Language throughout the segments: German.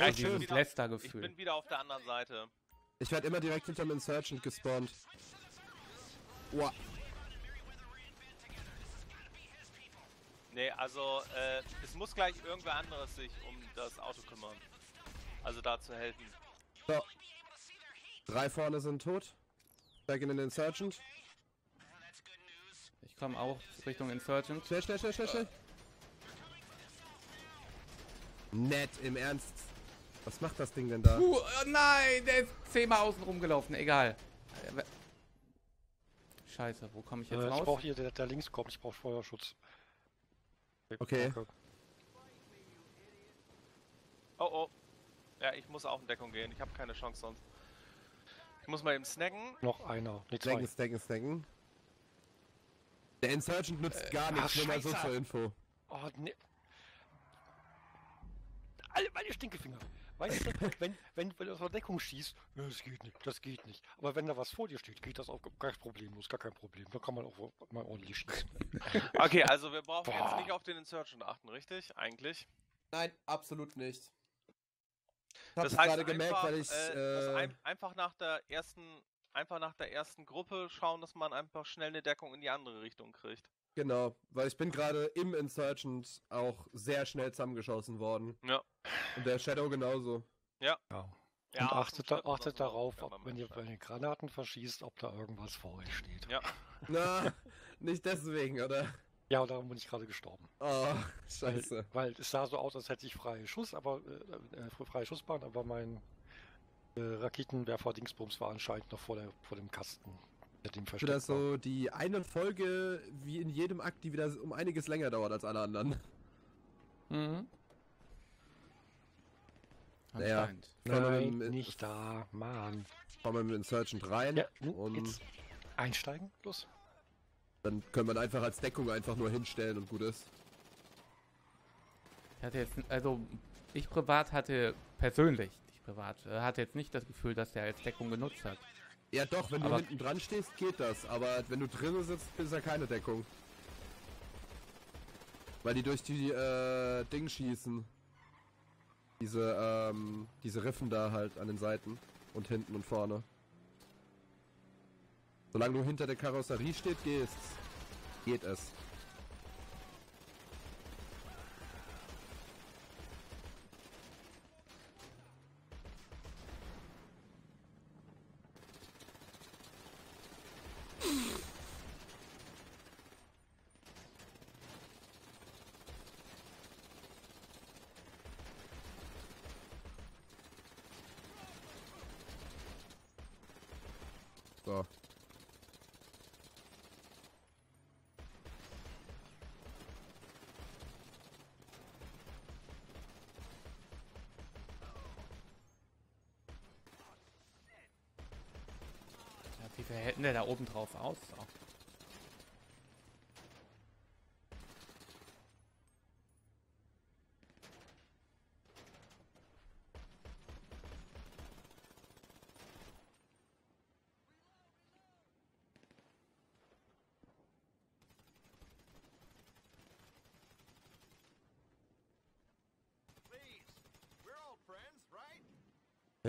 Ja, ich, bin dieses wieder, ich bin wieder auf der anderen Seite. Ich werde immer direkt hinterm Insurgent gespawnt. Wow. Nee, also äh, es muss gleich irgendwer anderes sich um das Auto kümmern. Also da zu helfen. So. Drei vorne sind tot. Steig in den Insurgent. Ich komme auch Richtung Insurgent. Schnell, schnell, schnell, schnell, schnell. Nett, im Ernst. Was macht das Ding denn da? Puh, oh nein, der ist zehnmal außen rumgelaufen. Egal. Äh, Scheiße, wo komme ich jetzt Äh, ich raus? brauche hier, der, der links kommt, ich brauche Feuerschutz. Okay. Oh oh. Ja, ich muss auch in Deckung gehen. Ich habe keine Chance sonst. Ich muss mal eben snacken. Noch einer, nee, zwei. Stacken, stacken, stacken. Der Insurgent nützt gar nichts, ach, nur mal so zur Info. Oh, ne. Alle meine Stinkefinger. Weißt du, wenn, wenn, wenn du aus der Deckung schießt, das geht nicht, das geht nicht. Aber wenn da was vor dir steht, geht das auch gar problemlos, gar kein Problem. Da kann man auch mal ordentlich schießen. Okay, also wir brauchen jetzt Boah. nicht auf den Insurgent achten, richtig? Eigentlich. Nein, absolut nicht. Ich Das heißt gerade gemerkt, einfach, weil ich. äh, Äh, ein, einfach nach der ersten, einfach nach der ersten Gruppe schauen, dass man einfach schnell eine Deckung in die andere Richtung kriegt. genau, weil ich bin gerade im Insurgent auch sehr schnell zusammengeschossen worden. Ja. Und der Shadow genauso. Ja. Ja, Und auf achtet, da, muss achtet darauf, ob, wenn ihr, wenn ihr Granaten verschießt, ob da irgendwas vor euch steht. Ja. Na, nicht deswegen, oder? Ja, darum bin ich gerade gestorben. Oh, Weil, scheiße. weil es sah so aus, als hätte ich freie Schuss, aber äh, äh, freie Schussbahn, aber mein äh, Raketenwerfer-Dingsbums war anscheinend noch vor, der, vor dem Kasten, der dem Wieder versteckt war. so die eine Folge wie in jedem Akt, die wieder um einiges länger dauert als alle anderen. Mhm. Naja. Nein, mit nicht da, Mann. Fahren wir mit dem Insurgent rein Ja, und jetzt einsteigen, los. dann können wir ihn einfach als Deckung einfach nur hinstellen und gut ist. Ich hatte jetzt, also ich privat hatte persönlich, ich privat, äh, hatte jetzt nicht das Gefühl, dass der als Deckung genutzt hat. Ja doch, wenn du Aber- hinten dran stehst, geht das, aber wenn du drinnen sitzt, ist ja keine Deckung. Weil die durch die äh, Ding schießen. Diese, ähm, diese Riffen da halt an den Seiten und hinten und vorne. Solange du hinter der Karosserie steht, geht's. Geht es. So. Ja, wie viel hätten der da oben drauf aus? So.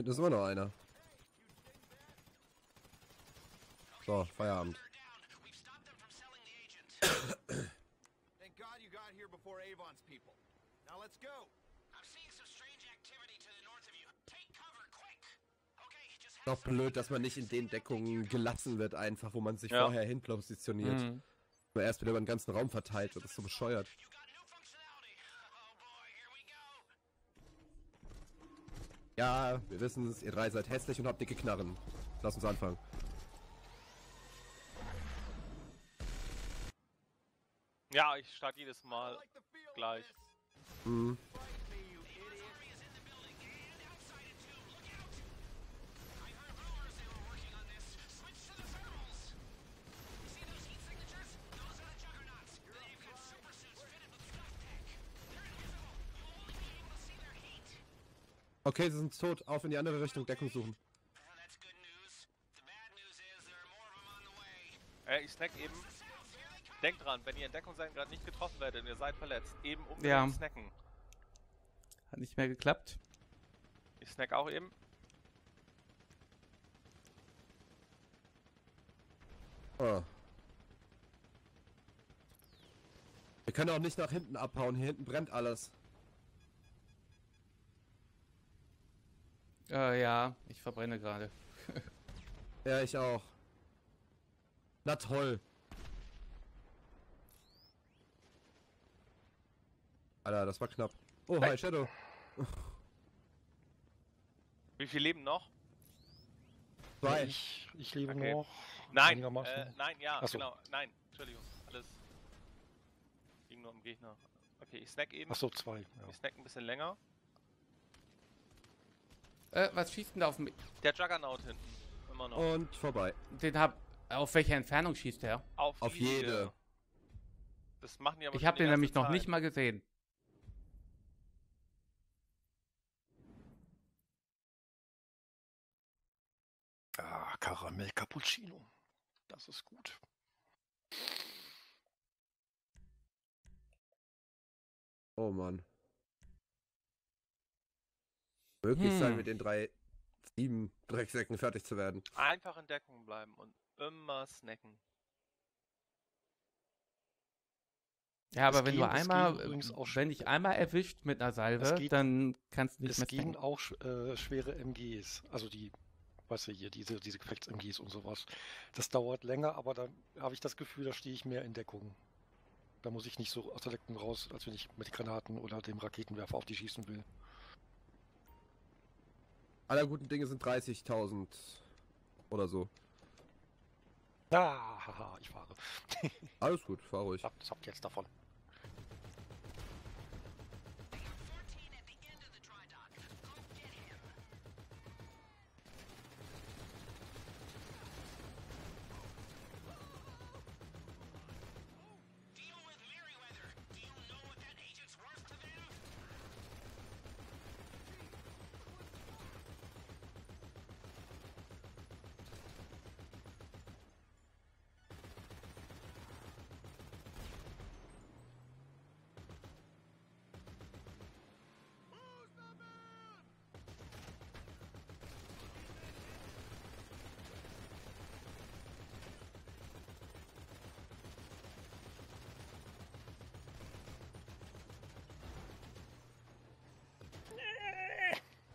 Hinten ist immer noch einer. So, Feierabend. Thank God you got here before Avon's people. Now let's go. I'm seeing some strange activity to the north of you. Take cover, quick. Okay, just Doch blöd, dass man nicht in den Deckungen gelassen wird, einfach, wo man sich Ja. vorher hin positioniert. Mhm. Nur erst wieder über den ganzen Raum verteilt wird. Das ist so bescheuert. You Ja, wir wissen es, ihr drei seid hässlich und habt dicke Knarren. Lass uns anfangen. Ja, ich starte jedes Mal gleich. Mhm. Okay, sie sind tot. Auf in die andere Richtung. Deckung suchen. Äh, ich snack eben. Denkt dran, wenn ihr in Deckung seid, gerade nicht getroffen werdet und ihr seid verletzt, eben um Ja. snacken. Hat nicht mehr geklappt. Ich snack auch eben. Ah. Wir können auch nicht nach hinten abhauen. Hier hinten brennt alles. Äh, ja, ich verbrenne gerade. Ja, ich auch. Na toll. Alter, das war knapp. Oh, hi, Shadow. Wie viel leben noch? Zwei. Ich, ich lebe Okay. noch. Nein, äh, nein, ja, so. genau. Nein, Entschuldigung. Alles ging nur um Gegner. Okay, ich snack eben. Achso, zwei. Ja. Ich snack ein bisschen länger. Äh, was schießt denn da auf mich? Der Juggernaut hinten. Immer noch. Und vorbei. Den hab. Auf welche Entfernung schießt der? auf, auf die jede. hier. Das machen die aber Ich habe die den nämlich noch Zeit. nicht mal gesehen. Ah, Karamell Cappuccino. Das ist gut. Oh Mann. Möglich sein, Hm. mit den drei, sieben Drecksäcken fertig zu werden. Einfach in Deckung bleiben und immer snacken. Ja, aber Es wenn ging- du es einmal, übrigens auch wenn dich einmal erwischt mit einer Salve, geht- dann kannst du nicht Es mehr gehen snacken. auch äh, schwere MGs. Also die, weißt du hier, diese, diese Gefechts-MGs und sowas. Das dauert länger, aber da habe ich das Gefühl, da stehe ich mehr in Deckung. Da muss ich nicht so aus der Deckung raus, als wenn ich mit Granaten oder dem Raketenwerfer auf die schießen will. Aller guten Dinge sind 30.000 oder so. Ah, haha, ich fahre. Alles gut, fahr ruhig. Das habt ihr jetzt davon.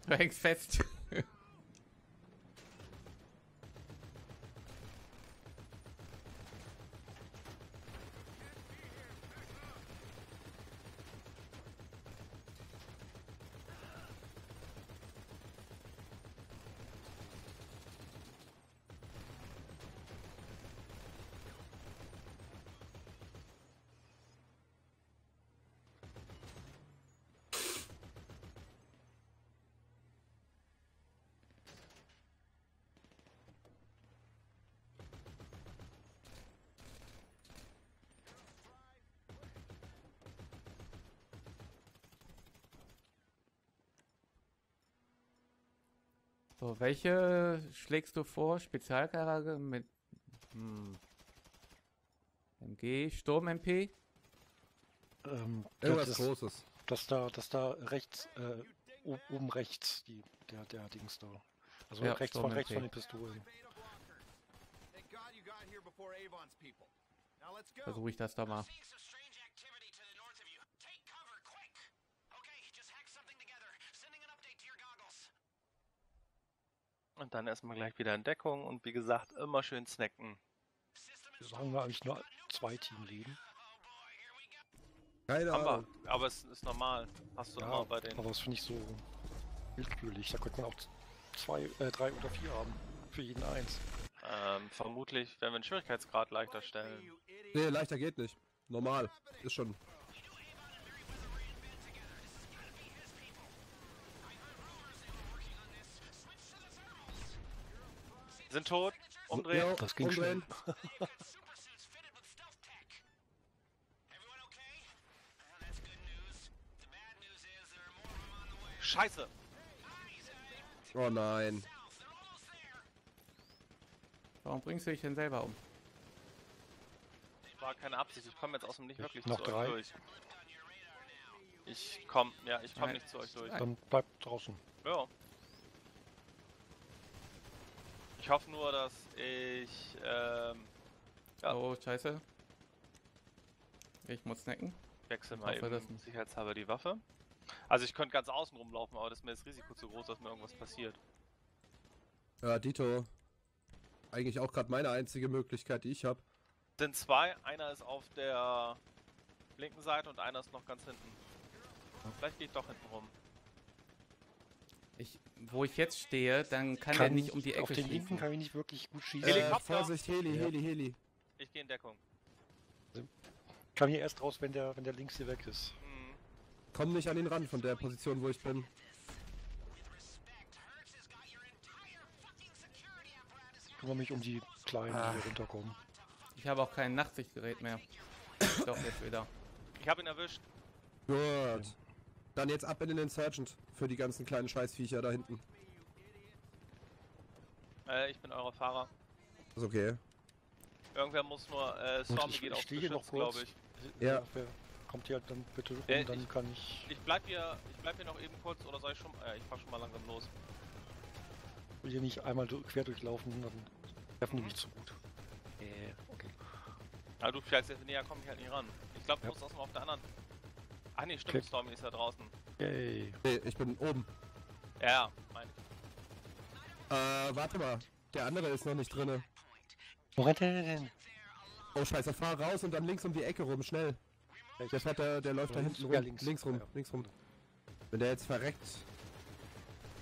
Du hängst fest. So, welche schlägst du vor? Spezialcharakter mit hm, MG, Sturm MP? Ähm, Irgendwas das, Großes. das da, das da rechts, äh, oben rechts, die, der, der Dings da. Also Ja, rechts Sturm von rechts MP. von den Pistolen. Versuche ich das da mal. Seeing some strange activity to the north of you. Take cover, quick. Okay, just hack something together. Sending an update to your goggles. Und dann erstmal gleich wieder in Deckung und wie gesagt, immer schön snacken. Sagen wir eigentlich nur zwei Teamleben. Keine Haben Ahnung. wir. Aber es ist normal. Hast du Ja, immer bei den. aber das finde ich so willkürlich. Da könnte man auch zwei, äh, drei oder vier haben. Für jeden eins. Ähm, vermutlich werden wir den Schwierigkeitsgrad leichter stellen. Nee, leichter geht nicht. Normal. Ist schon. Sind tot. Umdrehen. Ja, Das ging umdrehen. Way. Scheiße. Oh nein. Warum bringst du dich denn selber um? War keine Absicht. Ich komme jetzt aus dem nicht wirklich Noch zu drei? euch durch. Ich komm, ja, ich komme Nein. nicht zu euch durch. Dann bleibt draußen. Ja. Ich hoffe nur, dass ich. Ähm, Ja. Oh, scheiße. Ich muss snacken. wechsle Ich mal hoffe, eben das- sicherheitshalber die Waffe. Also ich könnte ganz außen rumlaufen, aber das ist mir das Risiko zu groß, dass mir irgendwas passiert. Ja, Dito. Eigentlich auch gerade meine einzige Möglichkeit, die ich habe. Sind zwei, einer ist auf der linken Seite und einer ist noch ganz hinten. Vielleicht gehe ich doch hinten rum. Ich, wo ich jetzt stehe, dann kann, der nicht um die Ecke Auf den schießen. linken kann ich nicht wirklich gut schießen. Äh. Vorsicht, Heli, Ja. Heli, Heli. Ich gehe in Deckung. Kann hier erst raus, wenn der, wenn der links hier weg ist. Mhm. Komm nicht an den Rand von der Position, wo ich bin. Ich kümmere mich um die Kleinen, Ah. die hier runterkommen. Ich habe auch kein Nachtsichtgerät mehr. Doch, jetzt wieder. Ich habe ihn erwischt. Gut. Dann jetzt ab in den Insurgent für die ganzen kleinen Scheißviecher da hinten. Äh, ich bin euer Fahrer. Ist okay. Irgendwer muss nur. Äh, Stormy ich- geht ich aufs stehe hier noch Geschütz, glaube kurz. ich. Ja. Wer kommt hier dann bitte rum, Äh, dann ich- kann ich. Ich bleib hier, ich bleib hier noch eben kurz oder soll ich schon. Äh, ich fahr schon mal langsam los. will hier nicht einmal quer durchlaufen, dann treffen die mich zu gut. Äh, okay. Aber du vielleicht näher komme ich halt nicht ran. Ich glaube, du Ja. musst dem auf der anderen. Ach nee, stimmt, Okay. Stormy ist ja draußen. Yay. Nee, ich bin oben. Ja, mein. Äh, warte mal. Der andere ist noch nicht drinne. Wo rennt der denn? Oh scheiße, fahr raus und dann links um die Ecke rum, schnell. Der, fährt da, der läuft da Links? hinten rum. Ja, links. links rum, Ja. links rum. Wenn der jetzt verreckt,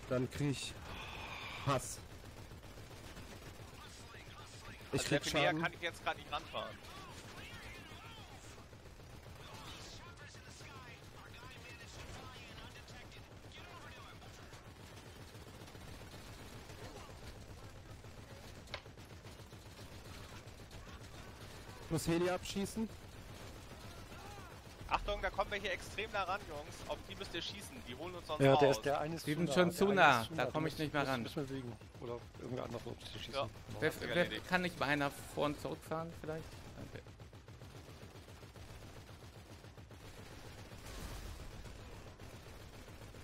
dann krieg ich Hass. Ich Also krieg Schaden. kann ich jetzt gerade nicht ranfahren. Muss Heli abschießen. Achtung, da kommen welche extrem nah ran, Jungs. Auf die müsst ihr schießen. Die holen uns sonst Ja, raus. der ist der eine ist Die sind schon zu nah, da nah. komm Du ich nicht mehr ran. Müssen wir bewegen. Oder irgendwer anders auf sie schießen. Ja. Wer, wer, kann nicht mal einer vor und zurückfahren vielleicht? Danke.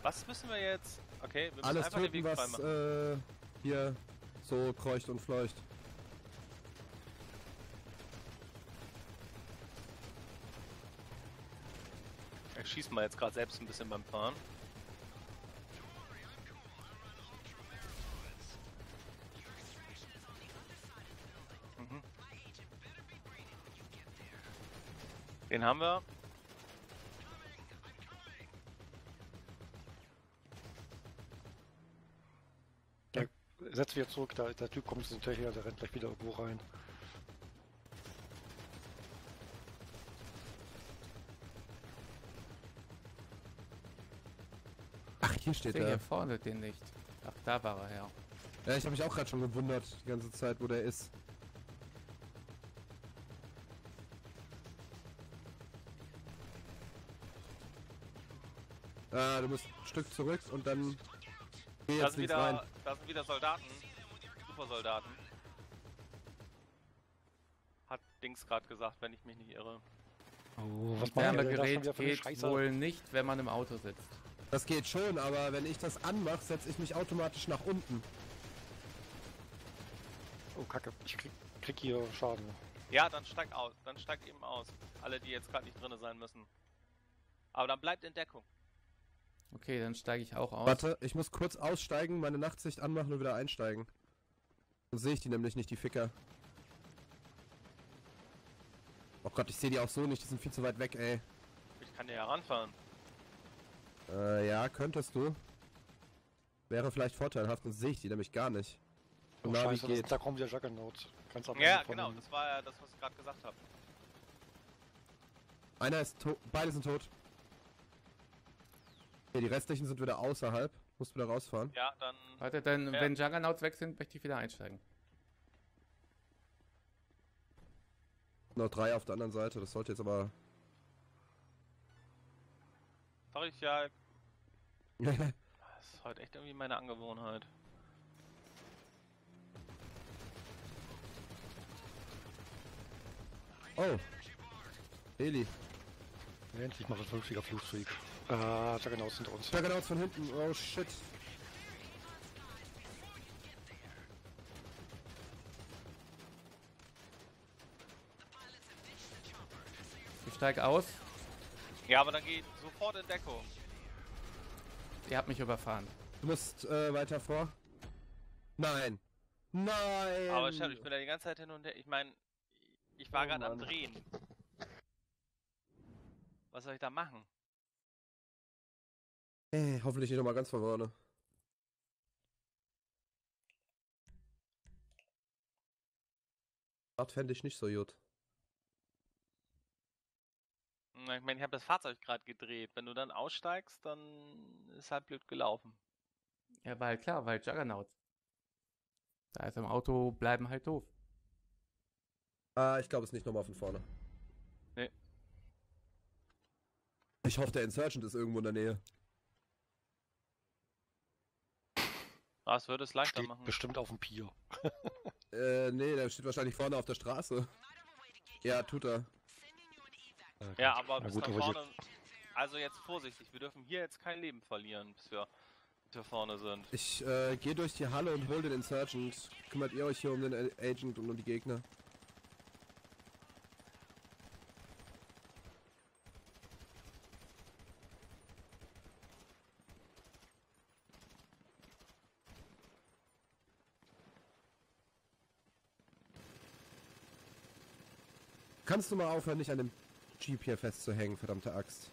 Was müssen wir jetzt? Okay, wir müssen Alles einfach den töten, Weg frei was machen. äh, hier so kreucht und fleucht. Ich schieß mal jetzt gerade selbst ein bisschen beim Fahren. Mhm. Den haben wir. Setz wieder zurück, da, der Typ kommt hinterher, der rennt gleich wieder irgendwo rein. Ich steht er. hier vorne den nicht. Ach, da war er, ja. Ja, ich habe mich auch gerade schon gewundert, die ganze Zeit, wo der ist. Ah, du musst ein Stück zurück und dann geh Da jetzt sind, links rein. wieder, da sind wieder Soldaten. Supersoldaten. Hat Dings gerade gesagt, wenn ich mich nicht irre. Oh, was Wärmegerät wieder geht wohl nicht, wenn man im Auto sitzt. Das geht schon, aber wenn ich das anmache, setze ich mich automatisch nach unten. Oh, Kacke, ich krieg, krieg hier Schaden. Ja, dann steigt aus. Dann steigt eben aus. Alle, die jetzt gerade nicht drin sein müssen. Aber dann bleibt in Deckung. Okay, dann steige ich auch aus. Warte, ich muss kurz aussteigen, meine Nachtsicht anmachen und wieder einsteigen. Sonst sehe ich die nämlich nicht, die Ficker. Oh Gott, ich sehe die auch so nicht, die sind viel zu weit weg, ey. Ich kann dir heranfahren. Äh, ja, könntest du. Wäre vielleicht vorteilhaft, sonst sehe ich die nämlich gar nicht. Oh, Und Navi Scheiße, das, geht. da kommt der Juggernaut. Ganz am Ja, genau. Das war ja das, was ich gerade gesagt habe. Einer ist tot, beide sind tot. Okay, die restlichen sind wieder außerhalb. Musst wieder rausfahren. Ja, dann. Warte, dann, Ja. wenn Juggernauts weg sind, möchte ich wieder einsteigen. Noch drei auf der anderen Seite, das sollte jetzt aber. Sorry, ich ja das ist heute echt irgendwie meine Angewohnheit. Oh! Heli! Endlich mal ein vernünftiger Flugzeug. Ah, äh, Juggernauts hinter uns. Juggernauts von hinten, oh shit. Ich steig aus. Ja, aber dann geht sofort in Deckung. Ihr habt mich überfahren. Du musst äh, weiter vor. Nein. Nein. Aber Shadow, ich bin da die ganze Zeit hin und her. Ich meine, ich war Oh gerade am. Drehen. Was soll ich da machen? Ey, hoffentlich nicht nochmal ganz von vorne. Das fände ich nicht so gut. Na, Ich meine, ich habe das Fahrzeug gerade gedreht. Wenn du dann aussteigst, dann ist halt blöd gelaufen. Ja, weil klar, weil Juggernauts. Da ist im Auto bleiben halt doof. Ah, ich glaube es nicht nochmal von vorne. Nee. Ich hoffe, der Insurgent ist irgendwo in der Nähe. Das würde es leichter Steht machen. bestimmt auf dem Pier. Äh, nee, der steht wahrscheinlich vorne auf der Straße. Ja, tut er. Äh, Ja, gut. aber Na bis gut, nach vorne. Also jetzt vorsichtig, wir dürfen hier jetzt kein Leben verlieren, bis wir, bis wir vorne sind. Ich äh, gehe durch die Halle und hol den Insurgent. Kümmert ihr euch hier um den Agent und um die Gegner? Kannst du mal aufhören, nicht an dem Jeep hier festzuhängen, verdammte Axt?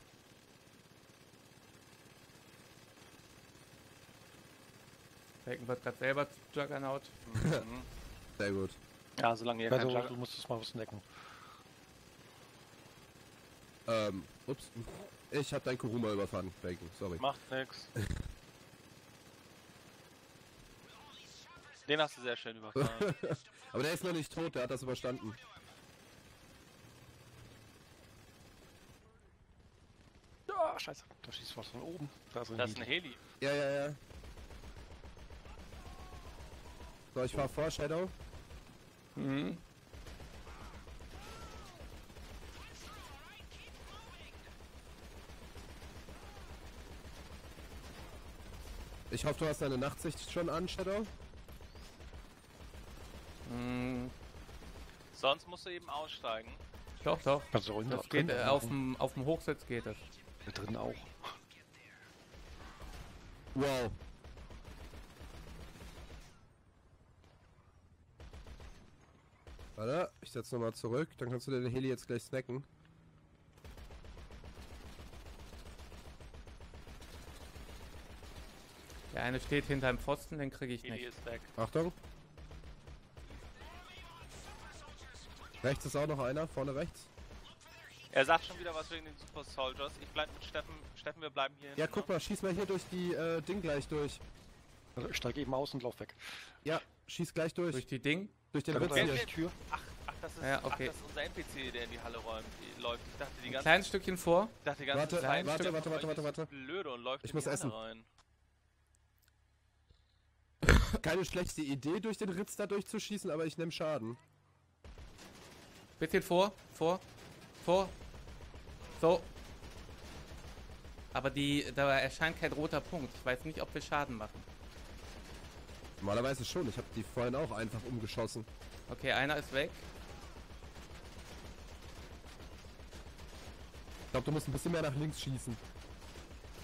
Bacon wird gerade selber zu Juggernaut. Mhm. Sehr gut. Ja, solange kein Also, du musst es mal was snacken. Ähm, ups. Ich hab dein Kuruma überfahren, Bacon, sorry. Macht nix. Den hast du sehr schön überfahren. Aber der ist noch nicht tot, der hat das überstanden. Scheiße. Da schießt was von oben. Da ist ein Das ist ein Heli. Ja, ja, ja. So, ich fahr vor, Shadow. Mhm. Ich hoffe, du hast deine Nachtsicht schon an, Shadow. Mhm. Sonst musst du eben aussteigen. Doch, doch. In Das geht äh, machen. auf dem auf dem Hochsitz geht es. Da drin auch. Wow. Warte, ich setz nochmal zurück, dann kannst du den Heli jetzt gleich snacken. Der eine steht hinterm Pfosten, den kriege ich Heli nicht. ist weg. Achtung. Rechts ist auch noch einer, vorne rechts. Er sagt schon wieder was wegen den Super Soldiers. Ich bleib mit Steffen. Steffen, wir bleiben hier Ja, hinten, guck mal, schieß mal hier durch die äh, Ding gleich durch. Also, ich steige eben aus und lauf weg. Ja, schieß gleich durch. Durch die Ding. Durch den Ritz hier. Tür. Ach, ach, das ist, Ja, ach, okay. das ist unser NPC, der in die Halle räumt, die läuft. Ich dachte die Ein ganze, kleines Stückchen vor. ich dachte die ganze Warte, Zeit, warte, warte, warte, warte, ist blöde und läuft Ich in muss essen. rein. Keine schlechte Idee, durch den Ritz da durchzuschießen, aber ich nehme Schaden. Bisschen vor, vor, vor. So. Aber die, da erscheint kein roter Punkt. Ich weiß nicht, ob wir Schaden machen. Normalerweise schon, ich habe die vorhin auch einfach umgeschossen. Okay, einer ist weg. Ich glaube, du musst ein bisschen mehr nach links schießen.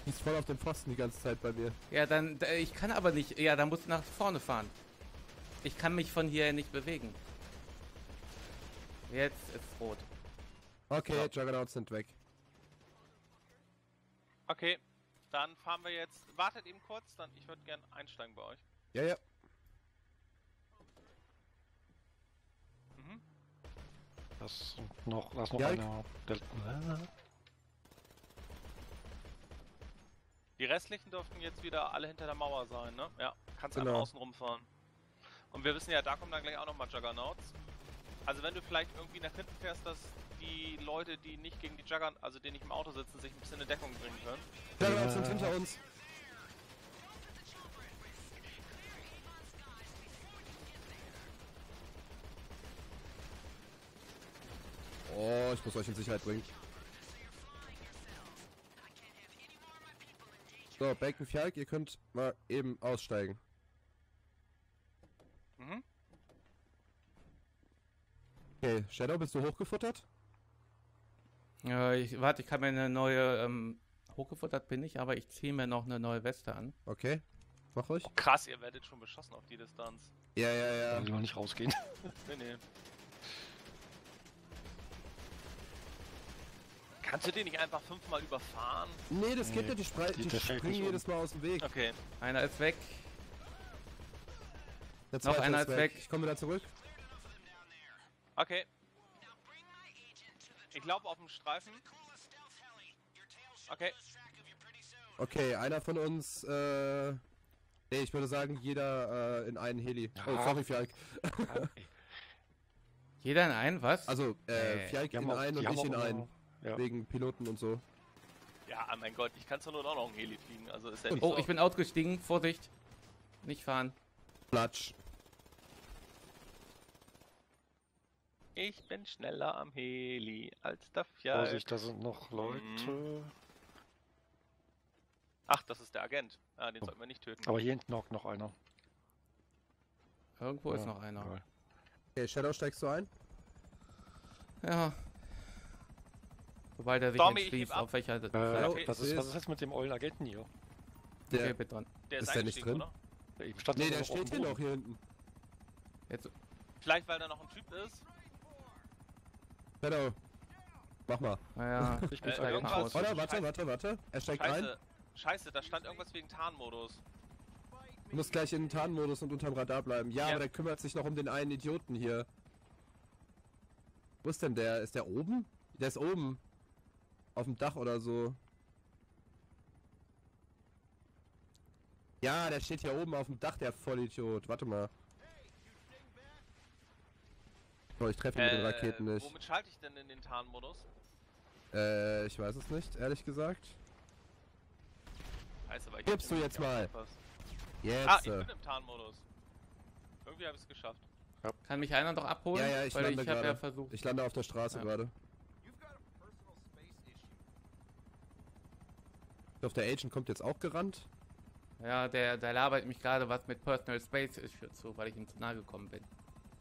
Schießt voll auf den Pfosten die ganze Zeit bei mir. Ja, dann, da- ich kann aber nicht, ja, dann musst du nach vorne fahren. Ich kann mich von hier nicht bewegen. Jetzt ist rot. Okay, Juggernauts sind weg. Okay, dann fahren wir jetzt. Wartet eben kurz, dann ich würde gern einsteigen bei euch. Ja, ja. Mhm. Da ist noch, ist noch Ja, äh, Die restlichen dürften jetzt wieder alle hinter der Mauer sein, ne? Ja, kannst Genau. einmal außen rumfahren. Und wir wissen ja, da kommen dann gleich auch nochmal Juggernauts. Also wenn du vielleicht irgendwie nach hinten fährst, dass die Leute, die nicht gegen die Juggernauts, also die nicht im Auto sitzen, sich ein bisschen in Deckung bringen können. Juggernauts sind hinter uns. Oh, ich muss euch in Sicherheit bringen. So, Bacon Fjalk, ihr könnt mal eben aussteigen. Mhm. Okay, Shadow, bist du hochgefuttert? Äh, ich, warte, ich kann mir eine neue, ähm, hochgefuttert bin ich, aber ich ziehe mir noch eine neue Weste an. Okay. Mach ruhig. Oh, krass, ihr werdet schon beschossen auf die Distanz. Ja, ja, ja. Ja. Lieber nicht rausgehen. Nee, nee. Kannst du den nicht einfach fünfmal überfahren? Nee, das geht Nee, nicht. Die, Spre die- die springen jedes Mal aus dem Weg. Okay. Einer ist weg. Der Noch einer ist ist weg. Ich komme wieder zurück. Okay. Ich glaube auf dem Streifen. Okay. Okay, einer von uns, äh. Nee, ich würde sagen, jeder äh, in einen Heli. Oh, Ja. sorry, Fjalk. Jeder in einen, was? Also, äh, Fjalk in auch- einen und ich in einen. Ja. Wegen Piloten und so. Ja, ah, mein Gott, ich kann zur Not auch noch einen Heli fliegen. Also ist ja nicht oh, so. ich bin ausgestiegen. Vorsicht. Nicht fahren. Platsch. Ich bin schneller am Heli als der Fjall. Vorsicht, da sind noch Leute. Ach, das ist der Agent. Ah, den Oh. sollten wir nicht töten. Aber hier hinten knockt noch einer. Irgendwo ist Ja, noch einer. egal. Okay, Shadow steigst du ein? Ja. Sobald er sich ich entschließt, auf welcher Seite. Äh, Okay. was, ist, was Ist- ist jetzt mit dem ollen Agenten hier? Der, Okay, bitte. Der ist ist, der nicht drin? oder? Der nee, der noch steht hier noch hier hinten. Jetzt, Vielleicht, weil da noch ein Typ ist. Shadow. Mach mal. naja, Ich bin Äh, irgendwas- aus. Warte, warte, warte, warte. Er steigt ein. Scheiße. Scheiße, da stand irgendwas wegen Tarnmodus. Du musst gleich in den Tarnmodus und unterm Radar bleiben. Ja, Ja. aber der kümmert sich noch um den einen Idioten hier. Wo ist denn der? Ist der oben? Der ist oben. Auf dem Dach oder so. Ja, der steht hier oben auf dem Dach, der Vollidiot. Warte mal. Oh, ich treffe ihn mit den Raketen nicht. Äh, Womit schalte ich denn in den Tarnmodus? Äh, ich weiß es nicht, ehrlich gesagt. Scheiße, weil ich Gibst du jetzt mal. Jetzt. Ah, ich äh. bin im Tarnmodus. Irgendwie habe ich es geschafft. Kann mich einer noch abholen? Ja, ja, ich Weil lande ich habe ja gerade. versucht. Ich lande auf der Straße Ja. gerade. Ich glaube, der Agent kommt jetzt auch gerannt. Ja, der, der labert mich gerade was mit Personal Space Issue zu, weil ich ihm zu nahe gekommen bin.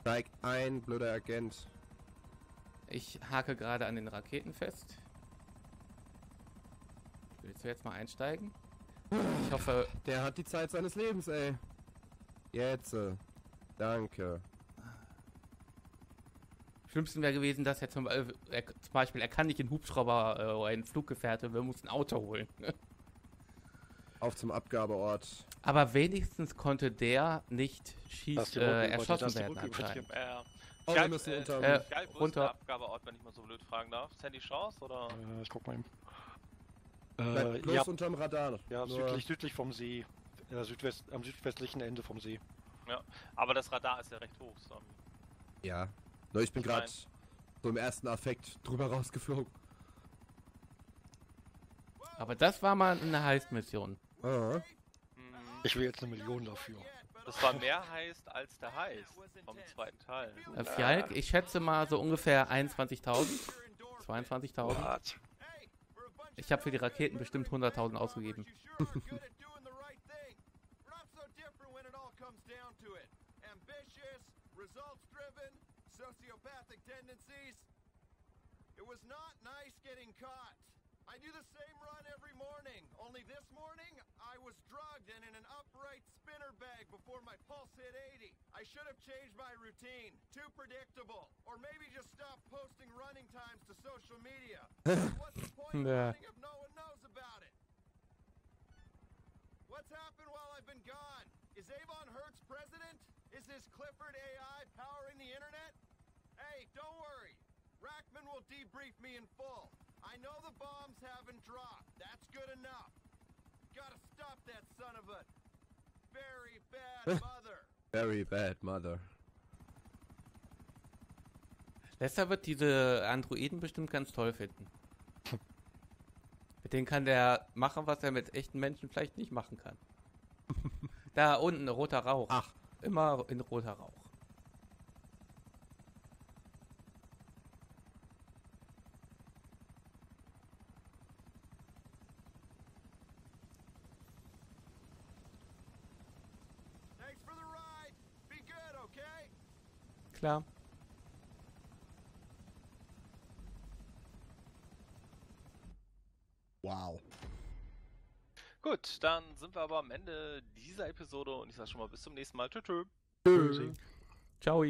Steig ein, blöder Agent. Ich hake gerade an den Raketen fest. Willst du jetzt mal einsteigen? Ich hoffe, Der hat die Zeit seines Lebens, ey. Jetzt. äh, Danke. schlimmsten wäre gewesen, dass er zum, zum Beispiel, er kann nicht einen Hubschrauber äh, oder einen Fluggefährte, wir mussten ein Auto holen. Auf zum Abgabeort. Aber wenigstens konnte der nicht Da schieß, ist die Brücke äh, erschossen werden anscheinend. Oh, wir müssen äh, unter. äh, wo ist runter. der Abgabeort, wenn ich mal so blöd fragen darf? Sandy Shores oder? Äh, ich guck mal eben. Äh, bloß ja, unterm Radar. ja Nur- südlich, südlich vom See. Äh, Südwest, am südwestlichen Ende vom See. Aber das Radar ist ja recht hoch. So. Ja. Nur ich bin gerade so im ersten Affekt drüber rausgeflogen. Aber das war mal eine Heist-Mission. Ah. Hm, Ich will jetzt eine Million dafür. Das war mehr heißt als der heißt vom zweiten Teil. Äh, Fjalk, ich schätze mal so ungefähr 21.000, 22.000. What? Hey, we're a bunch Ich habe für die Raketen bestimmt 100.000 ausgegeben. It was not nice getting caught. I do the same run every morning, only this morning I was drugged and in an upright spinner bag before my pulse hit 80. I should have changed my routine. Too predictable. Or maybe just stop posting running times to social media. What's the point of running if no one knows about it? What's happened while I've been gone? Is Avon Hertz president? Is this Clifford AI powering the internet? Hey, don't worry. Rackman will debrief me in full. I know the bombs haven't dropped. That's good enough. Gotta stop that son of a very bad mother. Very bad, mother. Lester wird diese Androiden bestimmt ganz toll finden. mit denen kann der machen, was er mit echten Menschen vielleicht nicht machen kann. da unten roter Rauch. Ach. Immer in roter Rauch. Thanks for the ride. Be good, okay? Klar. Wow. Gut, dann sind wir aber am Ende dieser Episode und ich sag schon mal bis zum nächsten Mal. Tschüss. tschüss. Tschö. Ciao.